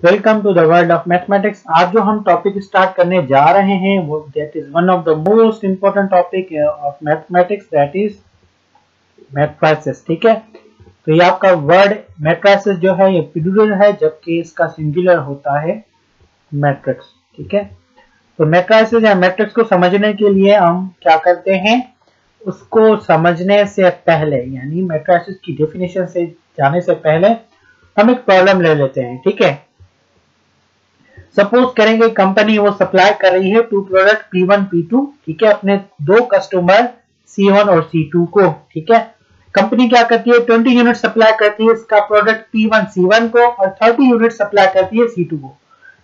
Welcome to the world of mathematics आज जो हम टॉपिक स्टार्ट करने जा रहे हैं, वो that is one of the most important topic of mathematics that is matrices ठीक है? तो ये आपका वर्ड मैट्रिसेस जो है, ये प्लूरल है, जबकि इसका सिंगुलर होता है मैट्रिक्स ठीक है? तो मैट्रिसेस या मैट्रिक्स को समझने के लिए हम क्या करते हैं? उसको समझने से पहले, यानी मैट्रिसेस की डेफिनेशन से जाने से पहले, हम एक प्रॉब्लम ले लेते हैं, ठीक है? सपोज़ करेंगे कंपनी वो सप्लाई कर रही है टू प्रोडक्ट P1 P2 ठीक है? अपने दो कस्टमर C1 और C2 को, ठीक है? कंपनी क्या करती है? 20 यूनिट सप्लाई करती है इसका प्रोडक्ट P1 C1 को और 30 यूनिट सप्लाई करती है C2 को।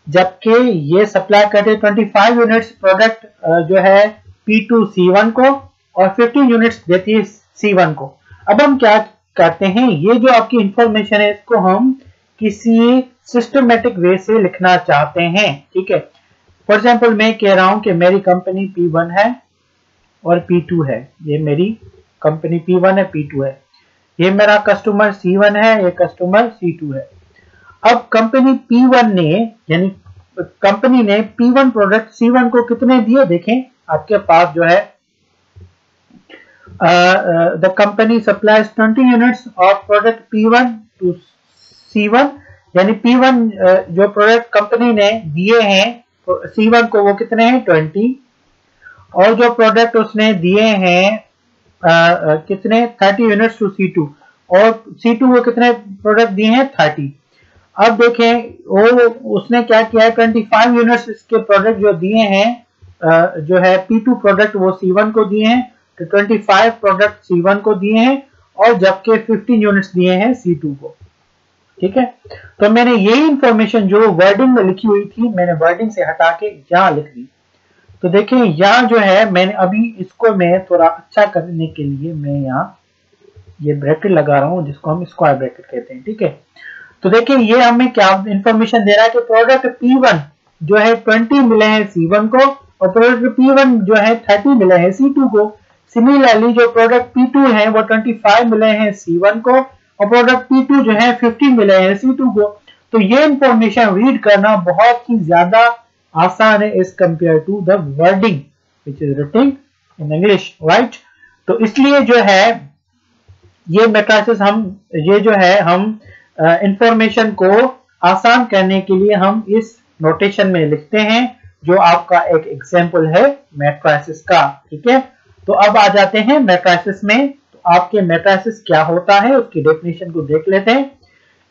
जबकि ये सप्लाई करते हैं 25 यूनिट्स प्रोडक्ट जो है P2 C1 को और 15 यूनिट्स देती है C1 को। अब हम क्या करते हैं? ये जो आपकी इंफॉर्मेशन है, इसको हम किसी सिस्टमेटिक वे से लिखना चाहते हैं, ठीक है? फॉर एग्ज़ाम्पल मैं कह रहा हूँ कि मेरी कंपनी P1 है और P2 है। ये मेरी कंपनी P1 है P2 है। ये मेरा कस्टमर C1 है, ये कस्टमर C2 है। अब कंपनी P1 ने, यानी कंपनी ने P1 प्रोडक्ट C1 को कितने दिए? देखें, आपके पास जो है the company supplies 20 units of product P1 to C1 यानी P1 uh, जो प्रोडक्ट कंपनी ने दिए हैं तो C1 को वो कितने हैं? 20 और जो प्रोडक्ट उसने दिए हैं कितने? 30 यूनिट्स टू C2 और C2 को कितने प्रोडक्ट दिए हैं? 30 अब देखें वो उसने क्या किया है? 25 यूनिट्स इसके प्रोडक्ट जो दिए हैं जो है P2 प्रोडक्ट वो C1 को दिए हैं। तो 25 प्रोडक्ट C1 को दिए हैं और जबकि 15 यूनिट्स दिए हैं C2 को। ठीक है? तो मैंने यही इंफॉर्मेशन जो वर्डिंग में लिखी हुई थी, मैंने वर्डिंग से हटा के यहाँ लिख दी। तो देखें, यहाँ जो है, मैंने अभी इसको मैं थोड़ा अच्छा करने के लिए मैं यहाँ ये ब्रैकेट लगा रहा हूँ, जिसको हम स्क्वायर ब्रैकेट कहते हैं, ठीक है? तो देखिए ये हमें क्या इंफॉर्मेशन दे रहा है कि प्रोडक्ट P1 जो है 20 मिले हैं C1 को और प्रोडक्ट P1 जो है 30 मिले हैं C2 को। सिमिलरली जो प्रोडक्ट P2 है, वो 25 मिले हैं C1 को और प्रोडक्ट पी टू जो है 50 मिले हैं C2 को। तो ये इंफॉर्मेशन रीड करना बहुत ही ज़्यादा आसान है as compare to the wording which is writing in English right तो इसलिए जो है ये मेट्राइसिस हम ये जो है हम इंफॉर्मेशन uh, को आसान करने के लिए हम इस नोटेशन में लिखते हैं जो आपका एक एग्ज़ाम्पल है मेट्राइसिस का ठीक है? तो अब आ जाते हैं मेट्राइसिस में। आपके मेट्राइसिस क्या होता है, उसकी डेफिनेशन को देख लेते हैं।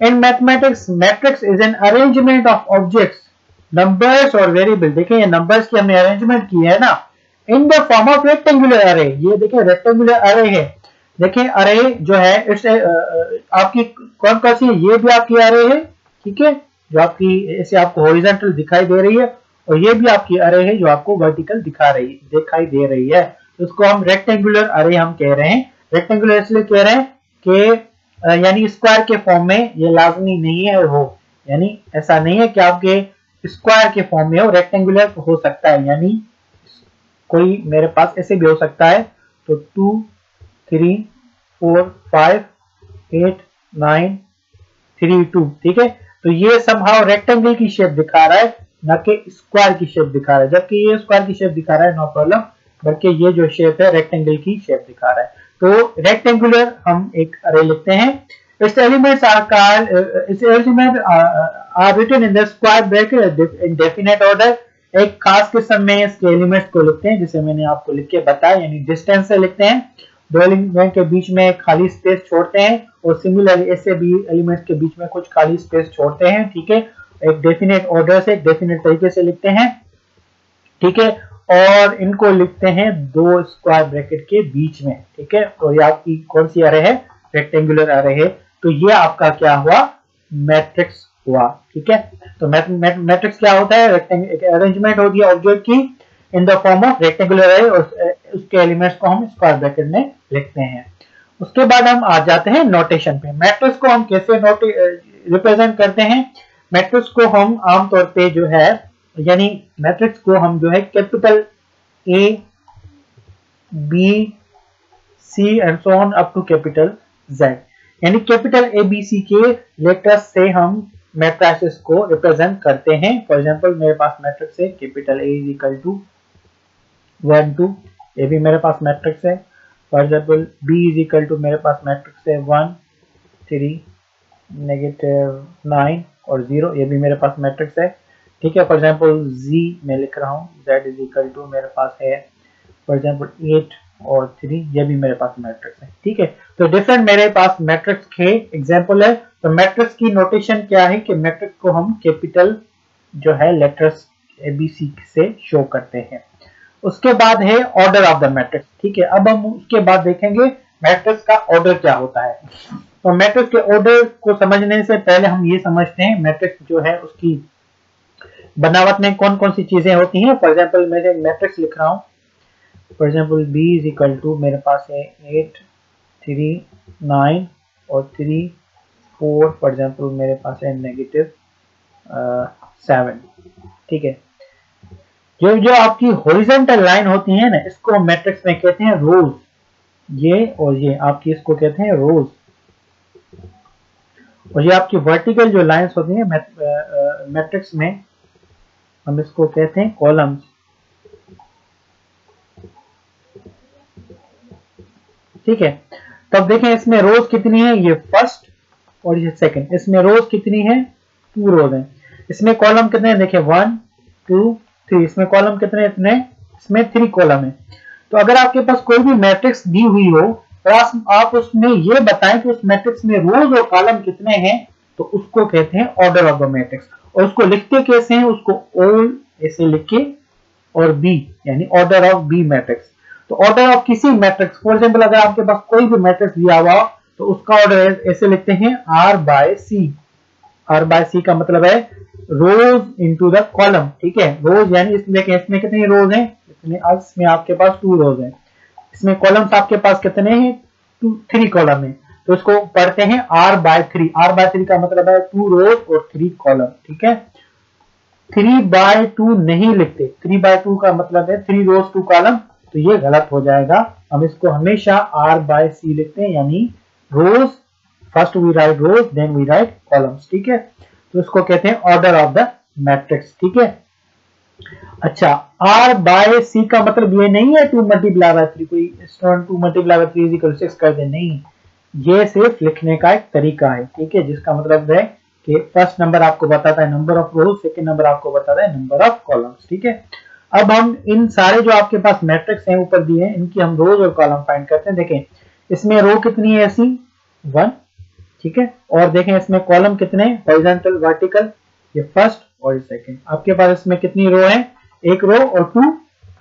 In mathematics matrix is an arrangement of objects numbers और वेरिएबल देखें ये नंबर्स की हमने अरेंजमेंट की है ना। In the form of rectangular array ये देखें रेक्टेंगुलर अरे है। देखें अरे जो है इट्स आपकी कौन कौन सी है? ये भी आपकी अरे है, ठीक है? जो आपकी ऐसे आपको हॉरिजॉन्टल दिखाई दे रही है, और ये भी आपकी अरे है, जो आपको वर्टिकल दिखा रही, दिखाई दे रही है। उसको हम रेक्टेंगुलर अरे हम कह रहे हैं। रेक्टेंगुलर इसलिए कह रहे हैं कि यानी स्क्वायर के फॉर्म में ये लाजमी नहीं है हो, यानी ऐसा नहीं है कि आपके स्क्वायर के फॉर्म में हो रेक्टेंगुलर हो सकता है, यानी कोई मेरे पास ऐसे भी हो सकता है। तो two three four five eight nine three two ठीक है? तो ये समहाउ रेक्टेंगल की शेप दिखा रहा है, न कि स्क्वायर की शेप दिखा रहा है। जबकि ये स्क्वायर की शेप दिखा रहा है नो प्रॉब्लम बल्कि ये जो शेप है रेक्टेंगल की शेप दिखा रहा है। तो रेक्टेंगुलर हम एक अरे लिखते हैं। its elements are called uh, its elements are, are written in the square bracket in एक खास किस्म में इसके एलिमेंट्स को लिखते हैं जिसे मैंने आपको लिख के बताया यानी डिस्टेंस से लिखते हैं। दो एलिमेंट के बीच में खाली स्पेस छोड़ते हैं और सिमिलरली ऐसे भी एलिमेंट्स के बीच में कुछ खाली स्पेस छोड़ते हैं ठीक है? एक डेफिनेट ऑर्डर से डेफिनेट तरीके से लिखते हैं ठीक है? और इनको लिखते हैं दो स्क्वायर ब्रैकेट के बीच में, ठीक है? और ये आपकी कौन सी अरे है? रेक्टेंगुलर अरे है। तो ये आपका क्या हुआ? मैट्रिक्स हुआ, ठीक है? तो मैट्रिक्स क्या होता है? अरेंजमेंट होती है ऑब्जेक्ट की in the form of rectangular array और उसके एलिमेंट्स को हम स्क्वायर ब्रैकेट में लिखते हैं। उसके बाद हम आ जाते हैं नोटेशन पे। मैट्रिक्स को हम कैसे रिप्रेजेंट करते हैं? मैट्रिक्स को हम आमतौर पे जो है यानी मैट्रिक्स को हम जो है capital A B C and so on up to capital Z यानी कैपिटल ए बी सी के लेटर्स से हम मैट्रिसेस को रिप्रेजेंट करते हैं। फॉर एग्जांपल मेरे पास मैट्रिक्स है capital A is equal to one two ये भी मेरे पास मैट्रिक्स है। For example B is equal to मेरे पास मैट्रिक्स है वन थ्री नेगेटिव नाइन और ज़ीरो ये भी मेरे पास मैट्रिक्स है। ठीक है फॉर एग्ज़ाम्पल जी मैं लिख रहा हूँ, z इज़ इक्वल टू मेरे पास है फॉर एग्जांपल एट और थ्री ये भी मेरे पास मैट्रिक्स है, ठीक है? तो डिफरेंट मेरे पास मैट्रिक्स के एग्जांपल है तो मैट्रिक्स की नोटेशन क्या है कि मैट्रिक्स को हम कैपिटल जो है लेटर्स ए बी सी से शो करते हैं। उसके बाद है ऑर्डर ऑफ़ द मैट्रिक्स ठीक है? अब हम उसके बाद देखेंगे मैट्रिक्स का ऑर्डर क्या होता है। तो मैट्रिक्स के ऑर्डर को समझने से पहले हम ये समझते हैं मैट्रिक्स जो है, उसकी बनावट में कौन कौन सी चीज़ें होती हैं? फॉर एग्ज़ाम्पल मैं एक मैट्रिक्स लिख रहा हूँ। For example B is equal to मेरे पास है एट थ्री नाइन और थ्री फोर फॉर एग्ज़ाम्पल मेरे पास है नेगेटिव सेवन ठीक है? जो जो आपकी हॉरिजेंटल लाइन होती है ना, इसको मैट्रिक्स में कहते हैं रोज ये और ये, आपकी इसको कहते हैं रोज और ये आपकी वर्टिकल जो लाइंस होती हैं मैट्रिक्स में हम इसको कहते हैं कॉलम्स ठीक है? तो अब देखें इसमें रोज कितनी है? ये फ़र्स्ट और ये सेकंड इसमें रोज कितनी है? टू रोज है. इसमें कॉलम कितने हैं? देखें वन टू थ्री इसमें कॉलम कितने इतने? इसमें थ्री कॉलम है. तो अगर आपके पास कोई भी मैट्रिक्स दी हुई हो तो आप उसमें ये बताएँ कि उस मैट्रिक्स में रोज और कॉलम कितने हैं तो उसको कहते हैं ऑर्डर ऑफ़ द मैट्रिक्स और उसको लिखते कैसे हैं? उसको ओ ऐसे लिखे और बी यानी ऑर्डर ऑफ़ बी मैट्रिक्स तो ऑर्डर ऑफ़ किसी मैट्रिक्स फॉर एग्ज़ाम्पल अगर आपके पास कोई भी मैट्रिक्स दिया हुआ तो उसका ऑर्डर ऐसे लिखते हैं R by C R by C का मतलब है रोज इंटू द कॉलम ठीक है? रोज यानी इसमें इसमें कितने रोज हैं? इसमें इसमें आपके पास टू रोज हैं. इसमें कॉलम्स आपके पास कितने हैं? टू थ्री कॉलम है. तो इसको पढ़ते हैं R by three R by three का मतलब है टू रोज और थ्री कॉलम ठीक है? थ्री बाय टू नहीं लिखते. थ्री बाय टू का मतलब है थ्री रोज टू कॉलम तो ये गलत हो जाएगा. हम इसको हमेशा आर बाय सी लिखते हैं, यानी rows first we write rows then we write columns ठीक है? तो इसको कहते हैं ऑर्डर ऑफ़ द मैट्रिक्स ठीक है? अच्छा आर बाय सी का मतलब ये नहीं है टू मल्टीप्लाई बाय थ्री कोई student two multiply by three six कर दे, नहीं. ये सिर्फ़ लिखने का एक तरीका है, ठीक है? जिसका मतलब है कि फ़र्स्ट नंबर आपको बताता है number of rows second number आपको बताता है नंबर ऑफ़ कॉलम्स ठीक है? अब हम इन सारे जो आपके पास मैट्रिक्स हैं ऊपर दिए हैं, इनकी हम रोज और कॉलम फाइंड करते हैं। देखें, इसमें रो कितनी है ऐसी? वन ठीक है? और देखें, इसमें कॉलम कितने हॉरिजॉन्टल वर्टिकल ये फ़र्स्ट और सेकंड आपके पास इसमें कितनी रो है? एक रो और टू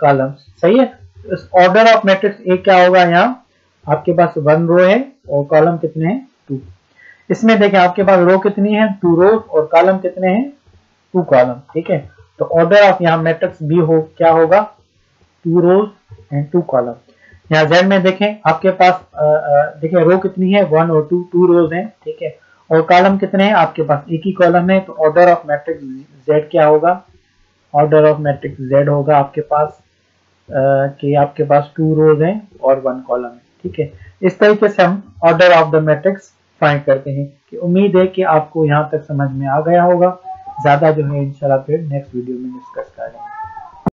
कॉलम्स सही है? इस ऑर्डर ऑफ़ मैट्रिक्स एक क्या होगा यहाँ? आपके पास वन रो है और कॉलम कितने हैं? टू इसमें देखें, आपके पास रो कितनी है? टू रोज और कॉलम कितने हैं? टू कॉलम ठीक है? तो ऑर्डर ऑफ़ यहाँ मैट्रिक्स बी हो, क्या होगा? Two rows and two column यहाँ जेड में देखें, आपके पास देखें रो कितनी है? वन और टू टू रोज हैं, ठीक है? और कॉलम कितने हैं? आपके पास एक ही कॉलम है तो ऑर्डर ऑफ़ मैट्रिक्स जेड क्या होगा? ऑर्डर ऑफ़ मैट्रिक्स जेड होगा आपके पास कि आपके पास टू रोज हैं और वन कॉलम है। ठीक है? इस तरीके से हम order of the matrix find करते हैं कि उम्मीद है कि आपको यहाँ तक समझ में आ गया होगा। ज़्यादा जो है, इंशाल्लाह फिर नेक्स्ट वीडियो में डिस्कस करेंगे